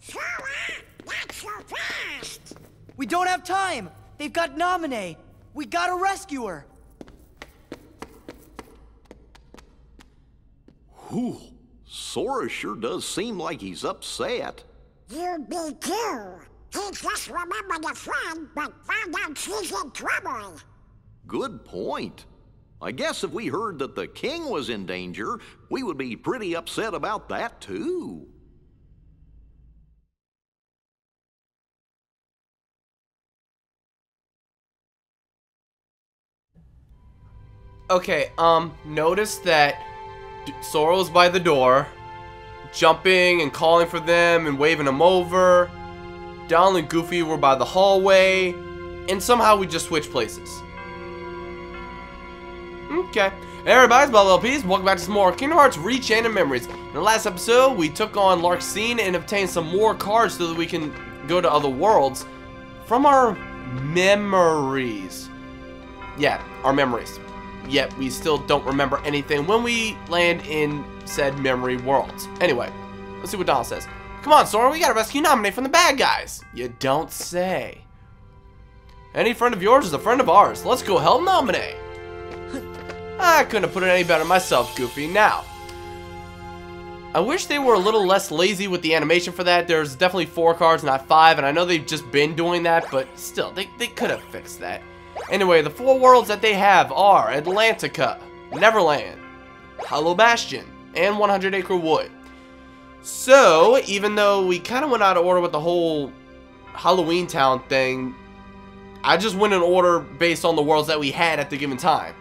Sora, not so fast. We don't have time! They've got Naminé! We gotta rescue her! Whew. Sora sure does seem like he's upset. You be too. He just remembered a friend, but found out she's in trouble. Good point. I guess if we heard that the king was in danger, we would be pretty upset about that too. Okay, um, notice that Sora's by the door, jumping and calling for them and waving them over. Donald and Goofy were by the hallway, and somehow we just switched places. Okay. Hey everybody, it's LPs. Welcome back to some more Kingdom Hearts Re:Chain of Memories. In the last episode, we took on Larxene and obtained some more cards so that we can go to other worlds from our memories. Yeah, our memories. Yet we still don't remember anything when we land in said memory worlds. Anyway, let's see what Donald says. Come on, Sora, we gotta rescue Naminé from the bad guys. You don't say. Any friend of yours is a friend of ours. Let's go help Naminé. I couldn't have put it any better myself, Goofy. Now, I wish they were a little less lazy with the animation for that. There's definitely four cards, not five, and I know they've just been doing that, but still, they, they could have fixed that. Anyway, the four worlds that they have are Atlantica, Neverland, Hollow Bastion, and 100 Acre Wood. So, even though we kind of went out of order with the whole Halloween Town thing, I just went in order based on the worlds that we had at the given time.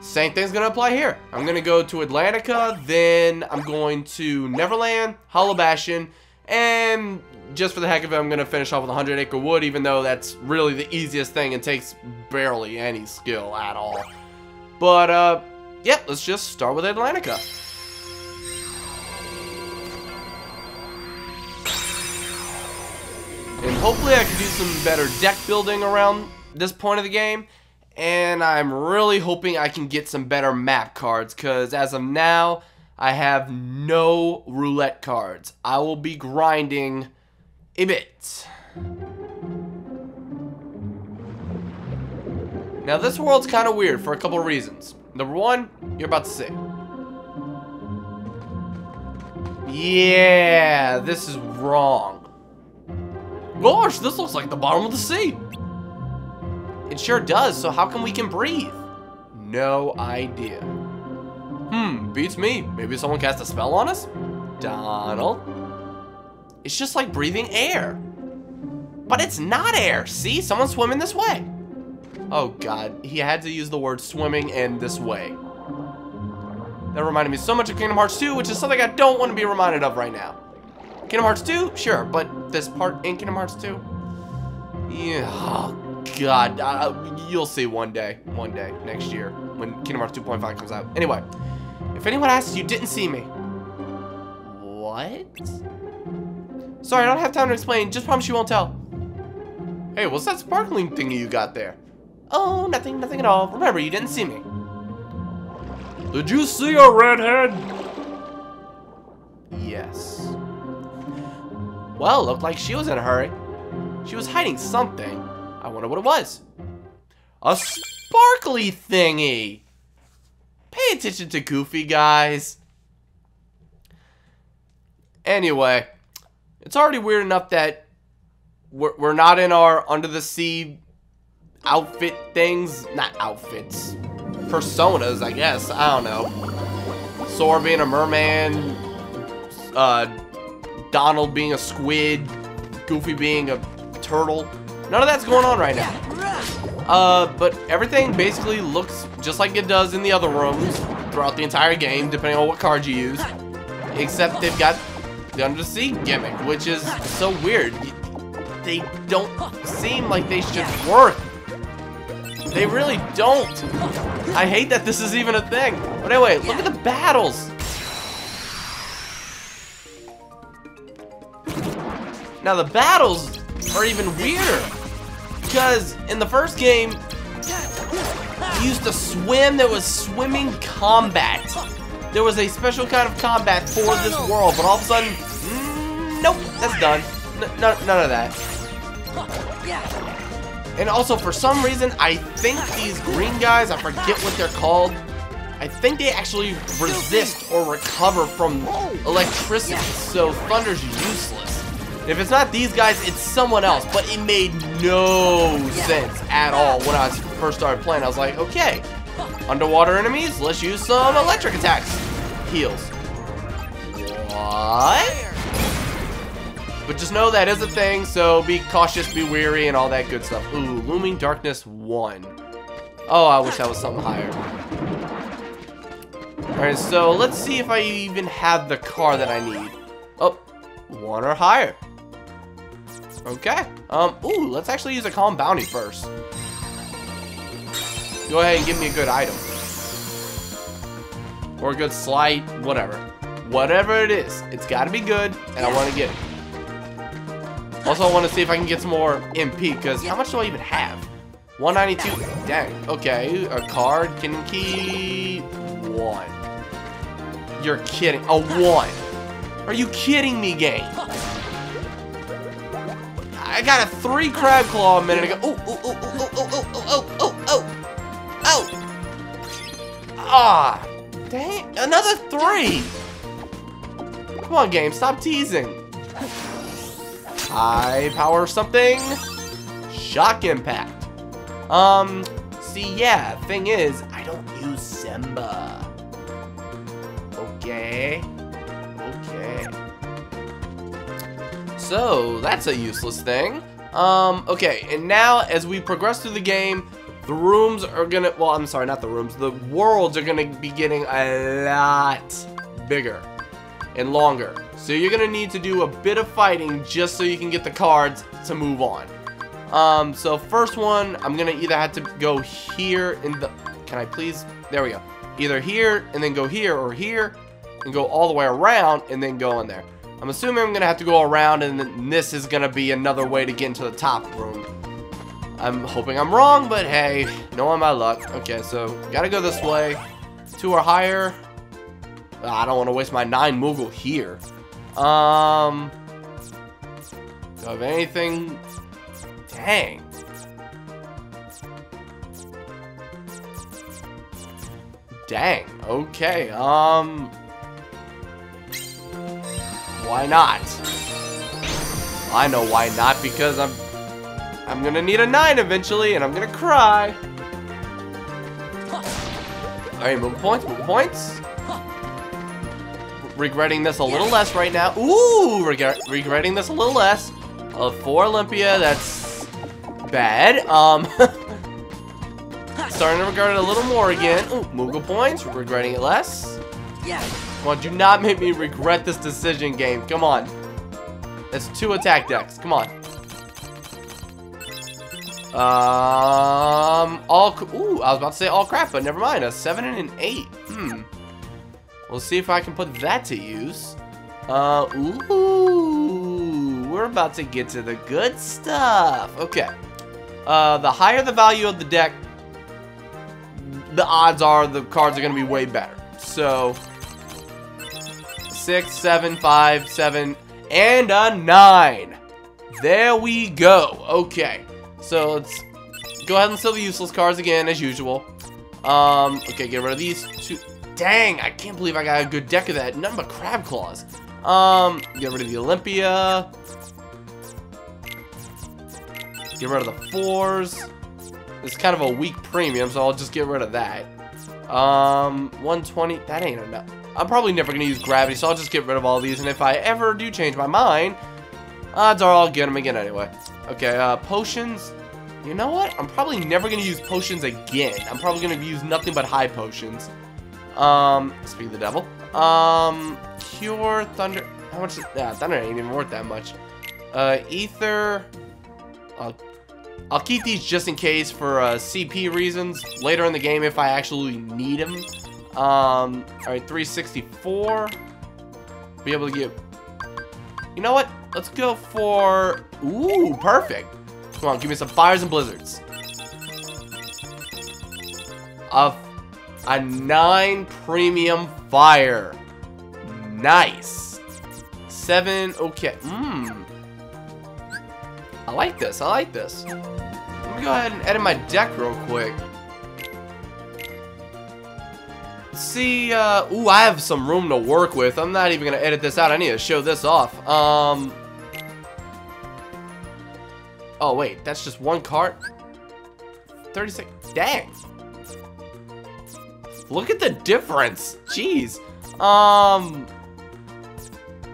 Same thing's gonna apply here. I'm gonna go to Atlantica, then I'm going to Neverland, Hollow Bastion, and just for the heck of it, I'm gonna finish off with 100 Acre Wood, even though that's really the easiest thing and takes barely any skill at all. But, uh, yeah, let's just start with Atlantica. And hopefully I can do some better deck building around this point of the game. And I'm really hoping I can get some better map cards, because as of now, I have no roulette cards. I will be grinding a bit. Now this world's kind of weird for a couple reasons. Number one, you're about to see. Yeah, this is wrong. Gosh, this looks like the bottom of the sea. It sure does, so how come we can breathe? No idea. Hmm, beats me. Maybe someone cast a spell on us? Donald? It's just like breathing air. But it's not air. See, someone's swimming this way. Oh god, he had to use the word swimming and this way. That reminded me so much of Kingdom Hearts 2, which is something I don't want to be reminded of right now. Kingdom Hearts 2? Sure, but this part in Kingdom Hearts 2? Yeah, oh god, uh, you'll see one day, one day, next year, when Kingdom Hearts 2.5 comes out. Anyway, if anyone asks, you didn't see me. What? Sorry, I don't have time to explain, just promise you won't tell. Hey, what's that sparkling thingy you got there? Oh, nothing, nothing at all. Remember, you didn't see me. Did you see a redhead? Yes. Well, looked like she was in a hurry. She was hiding something. I wonder what it was. A sparkly thingy. Pay attention to Goofy, guys. Anyway, it's already weird enough that we're, we're not in our under the sea outfit things. Not outfits. Personas, I guess. I don't know. Sora being a merman. Uh, Donald being a squid. Goofy being a turtle. None of that's going on right now. Uh, but everything basically looks just like it does in the other rooms throughout the entire game, depending on what card you use. Except they've got the Under the Sea gimmick, which is so weird. They don't seem like they should work. They really don't. I hate that this is even a thing. But anyway, look at the battles. Now the battles are even weirder. Because in the first game, you used to swim, there was swimming combat. There was a special kind of combat for this world, but all of a sudden, mm, nope, that's done. N none of that. And also, for some reason, I think these green guys, I forget what they're called, I think they actually resist or recover from electricity, so Thunder's useless. If it's not these guys, it's someone else, but it made no sense at all when I first started playing. I was like, okay, underwater enemies, let's use some electric attacks. Heals. What? But just know that is a thing, so be cautious, be weary, and all that good stuff. Ooh, Looming Darkness 1. Oh, I wish that was something higher. Alright, so let's see if I even have the car that I need. Oh, one or higher. Okay. Um, ooh, let's actually use a calm bounty first. Go ahead and give me a good item. Or a good slight, whatever. Whatever it is, it's gotta be good, and I wanna get it. Also, I want to see if I can get some more MP, because how much do I even have? 192? Dang. Okay, a card can keep one. You're kidding. A one. Are you kidding me, game? I got a three crab claw a minute ago. Oh, oh, oh, oh, oh, oh, oh, oh, oh, oh. Ah, dang, another three. Come on, game, stop teasing. High power something. Shock impact. Um, see, yeah, thing is, I don't use Simba. Okay. So, that's a useless thing. Um, okay, and now as we progress through the game, the rooms are gonna, well, I'm sorry, not the rooms, the worlds are gonna be getting a lot bigger and longer. So you're gonna need to do a bit of fighting just so you can get the cards to move on. Um, so first one, I'm gonna either have to go here in the, can I please, there we go. Either here and then go here or here and go all the way around and then go in there. I'm assuming I'm gonna have to go around and this is gonna be another way to get into the top room. I'm hoping I'm wrong, but hey, knowing my luck. Okay, so gotta go this way. Two or higher. I don't want to waste my nine Moogle here. Um, do I have anything? Dang. Dang. Okay. Um. Why not? I know why not because I'm I'm gonna need a nine eventually, and I'm gonna cry. Alright, move points, move points regretting this a little less right now. Ooh, regret regretting this a little less. Uh, for Olympia, that's bad. Um, starting to regret it a little more again. Ooh, Moogle points, regretting it less. Yeah. Come on, do not make me regret this decision game. Come on. That's two attack decks. Come on. Um, all, ooh, I was about to say all crap, but never mind. A seven and an eight. Hmm. We'll see if I can put that to use. Uh, ooh, we're about to get to the good stuff. Okay. Uh, the higher the value of the deck, the odds are the cards are going to be way better. So, six, seven, five, seven, and a nine. There we go. Okay. So, let's go ahead and sell the useless cards again, as usual. Um, okay, get rid of these two. Dang, I can't believe I got a good deck of that. Nothing but crab claws. Um, get rid of the Olympia. Get rid of the fours. It's kind of a weak premium, so I'll just get rid of that. Um, 120, that ain't enough. I'm probably never going to use gravity, so I'll just get rid of all these. And if I ever do change my mind, odds are I'll get them again anyway. Okay, uh, potions. You know what? I'm probably never going to use potions again. I'm probably going to use nothing but high potions. Um, speak the devil. Um, cure thunder. How much? Thunder ain't even worth that much. Uh, ether. I'll, I'll keep these just in case for uh, CP reasons later in the game if I actually need them. Um, all right, 364. Be able to get. You know what? Let's go for. Ooh, perfect. Come on, give me some fires and blizzards. Uh, a 9 premium fire. Nice. Seven, okay. Mmm. I like this, I like this. Let me go ahead and edit my deck real quick. See, uh, ooh, I have some room to work with. I'm not even gonna edit this out. I need to show this off. Um, oh wait, that's just one card. 36, dang. Look at the difference. Jeez. Um,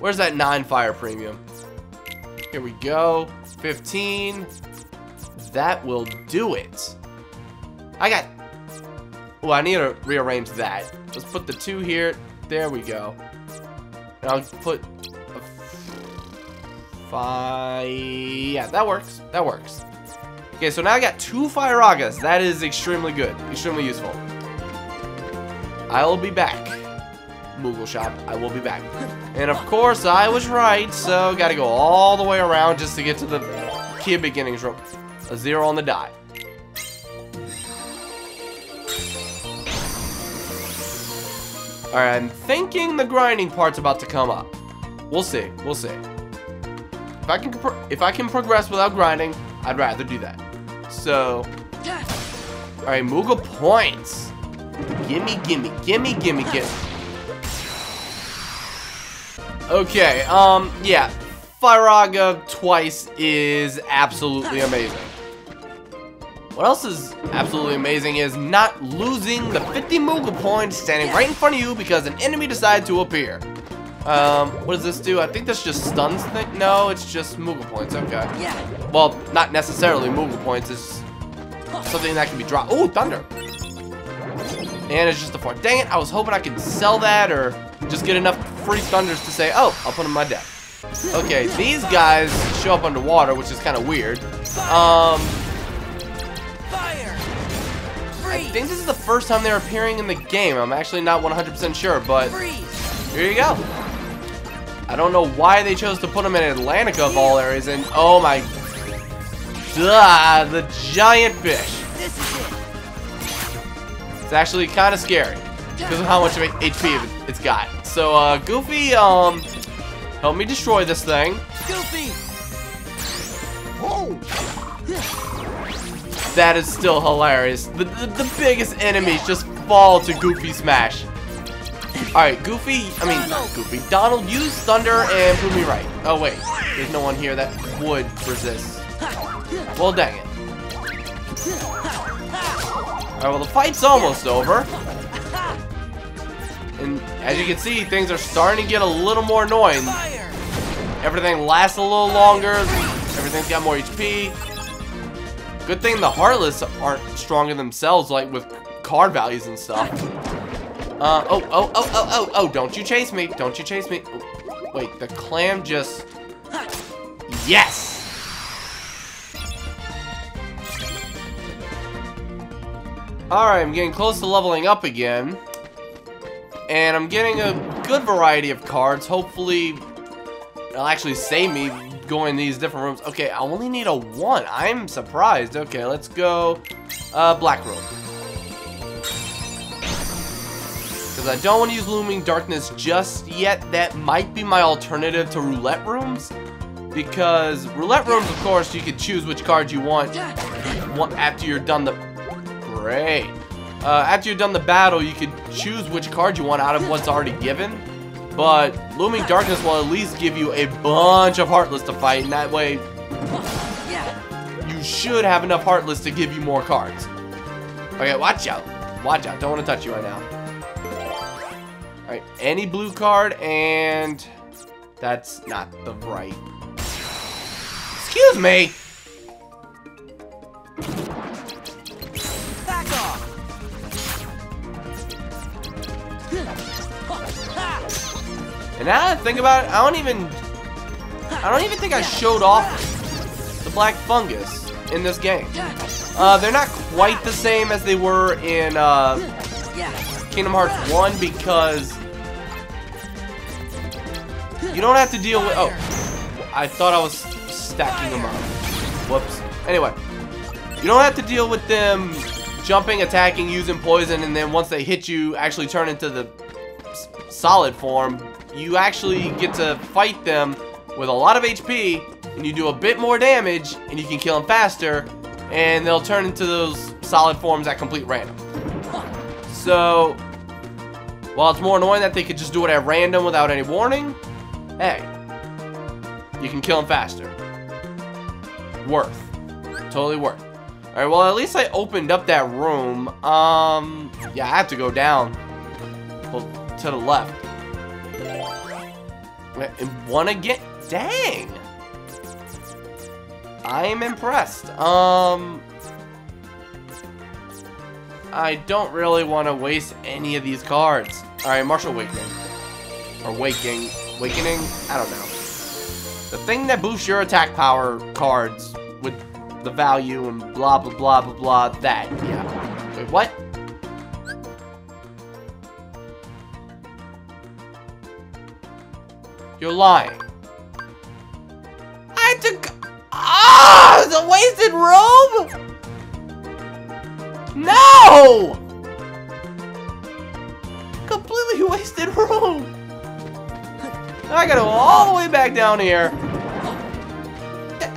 where's that nine fire premium? Here we go. 15. That will do it. I got Oh, I need to rearrange that. Let's put the two here. There we go. And I'll put a five. Yeah, that works. That works. Okay, so now I got two Firagas. That is extremely good. Extremely useful. I will be back. Moogle Shop, I will be back. And of course, I was right, so gotta go all the way around just to get to the key of beginnings room. A zero on the die. Alright, I'm thinking the grinding part's about to come up. We'll see. We'll see. If I can if I can progress without grinding, I'd rather do that. So, alright, Moogle points. Gimme, gimme, gimme, gimme, gimme. Okay, um, yeah. Firaga twice is absolutely amazing. What else is absolutely amazing is not losing the 50 Moogle points standing right in front of you because an enemy decided to appear. Um, what does this do? I think this just stuns thing. No, it's just Moogle points. Okay. Yeah. Well, not necessarily Moogle points. It's something that can be dropped. Oh, Thunder. And it's just a four. Dang it, I was hoping I could sell that or just get enough free Thunders to say, oh, I'll put them in my deck. Okay, these guys show up underwater, which is kind of weird. Um! I think this is the first time they're appearing in the game. I'm actually not 100% sure, but Freeze! here you go. I don't know why they chose to put them in Atlantica of all areas, and oh my... Duh, the giant fish. This is it! It's actually kind of scary because of how much of HP it's got. So, uh, Goofy, um, help me destroy this thing. Goofy! Whoa! That is still hilarious. The, the, the biggest enemies just fall to Goofy Smash. Alright, Goofy, I mean, not Goofy, Donald, use Thunder and prove me right. Oh, wait, there's no one here that would resist. Well, dang it. Alright, well, the fight's almost over. And as you can see, things are starting to get a little more annoying. Everything lasts a little longer. Everything's got more HP. Good thing the Heartless aren't stronger themselves, like with card values and stuff. Uh, oh, oh, oh, oh, oh, oh, don't you chase me. Don't you chase me. Oh, wait, the clam just... Yes! Alright, I'm getting close to leveling up again. And I'm getting a good variety of cards. Hopefully, it'll actually save me going these different rooms. Okay, I only need a one. I'm surprised. Okay, let's go uh, Black Room. Because I don't want to use Looming Darkness just yet. That might be my alternative to Roulette Rooms. Because Roulette Rooms, of course, you can choose which cards you want after you're done the... Great. Uh, after you're done the battle, you can choose which card you want out of what's already given. But Looming Darkness will at least give you a bunch of Heartless to fight, and that way you should have enough Heartless to give you more cards. Okay, watch out. Watch out. Don't want to touch you right now. Alright, any blue card, and that's not the right. Excuse me. And now that I think about it, I don't even I don't even think I showed off the black fungus in this game. Uh, they're not quite the same as they were in uh, Kingdom Hearts 1 because you don't have to deal with oh I thought I was stacking them up. Whoops. Anyway, you don't have to deal with them jumping, attacking, using poison, and then once they hit you, actually turn into the solid form, you actually get to fight them with a lot of HP, and you do a bit more damage, and you can kill them faster, and they'll turn into those solid forms at complete random. So, while it's more annoying that they could just do it at random without any warning, hey, you can kill them faster. Worth. Totally worth. Alright, well, at least I opened up that room. Um, yeah, I have to go down. Well, to the left. And one again. Dang. I am impressed. Um, I don't really want to waste any of these cards. Alright, Martial Awakening. Or Waking. Wakening? I don't know. The thing that boosts your attack power cards with the value and blah, blah, blah, blah, blah. That, yeah. Wait, what? You're lying. I took... Ah! The wasted robe? No! Completely wasted robe. I gotta go all the way back down here.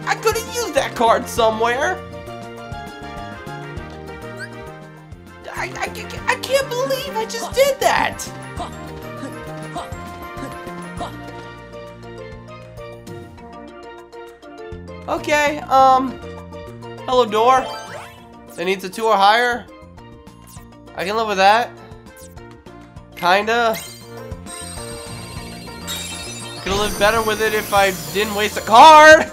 I could have used that card somewhere. I, I, I can't believe I just did that. Okay, um, hello door. It needs a two or higher. I can live with that. Kinda. Could have lived better with it if I didn't waste a card.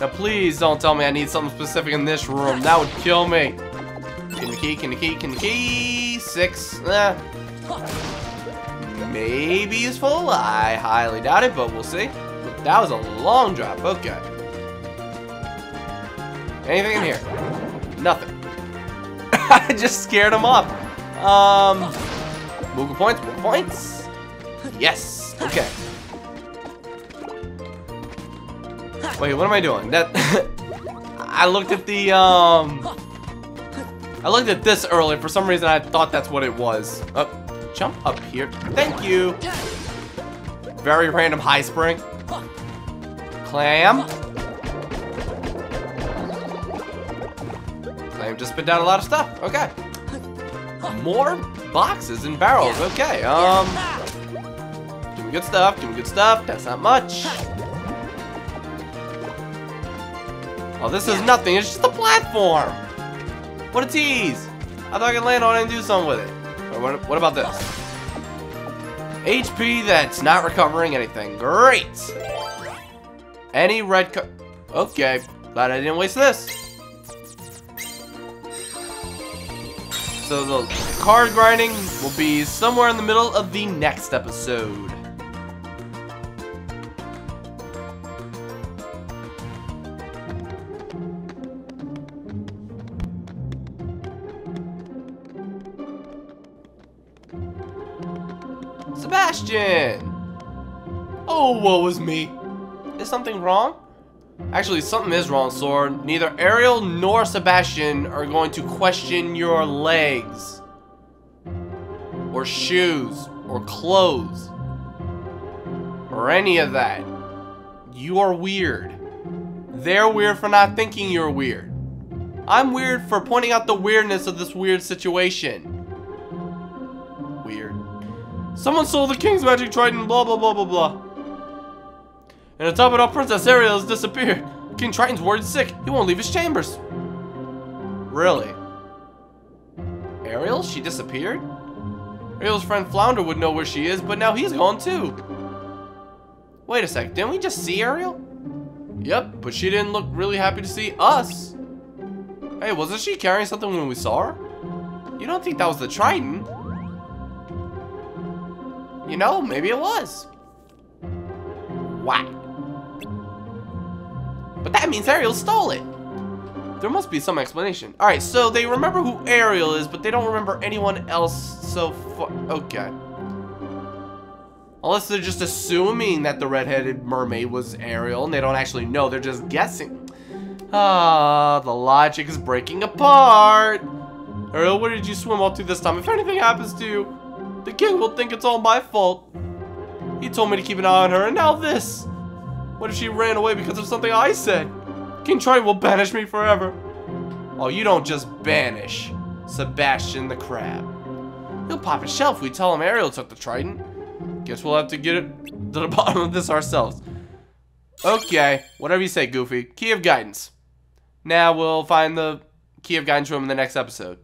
Now please don't tell me I need something specific in this room. That would kill me. Can the key, can the key, can the key? Six. Eh. Maybe useful. I highly doubt it, but we'll see. That was a long drop. Okay. Anything in here? Nothing. I just scared him off. Um, Moogle points, Moogle points. Yes. Okay. Wait, what am I doing? That I looked at the um I looked at this earlier. For some reason I thought that's what it was. Oh, jump up here. Thank you. Very random high spring. Clam. Clam just spit down a lot of stuff. Okay. More boxes and barrels. Okay. Um me good stuff. Doing good stuff. That's not much. Oh, this is nothing. It's just a platform. What a tease. I thought I could land on it and do something with it. What, what about this? HP that's not recovering anything. Great. Any red Okay. Glad I didn't waste this. So the card grinding will be somewhere in the middle of the next episode. Oh, woe is me. Is something wrong? Actually, something is wrong, Sora. Neither Ariel nor Sebastian are going to question your legs. Or shoes. Or clothes. Or any of that. You are weird. They're weird for not thinking you're weird. I'm weird for pointing out the weirdness of this weird situation. Weird. Someone stole the king's magic trident, blah blah blah blah blah. And on top of it all, Princess Ariel has disappeared. King Triton's worried sick. He won't leave his chambers. Really? Ariel? She disappeared? Ariel's friend Flounder would know where she is, but now he's gone too. Wait a sec, didn't we just see Ariel? Yep, but she didn't look really happy to see us. Hey, wasn't she carrying something when we saw her? You don't think that was the trident? You know, maybe it was. Why? But that means Ariel stole it. There must be some explanation. Alright, so they remember who Ariel is, but they don't remember anyone else so far. Okay. Unless they're just assuming that the redheaded mermaid was Ariel, and they don't actually know, they're just guessing. Ah, the logic is breaking apart. Ariel, where did you swim all through this time? If anything happens to you, the king will think it's all my fault. He told me to keep an eye on her, and now this. What if she ran away because of something I said? King Triton will banish me forever. Oh, you don't just banish Sebastian the Crab. He'll pop his shelf if we tell him Ariel took the trident. Guess we'll have to get it to the bottom of this ourselves. Okay, whatever you say, Goofy. Key of Guidance. Now we'll find the Key of Guidance room in the next episode.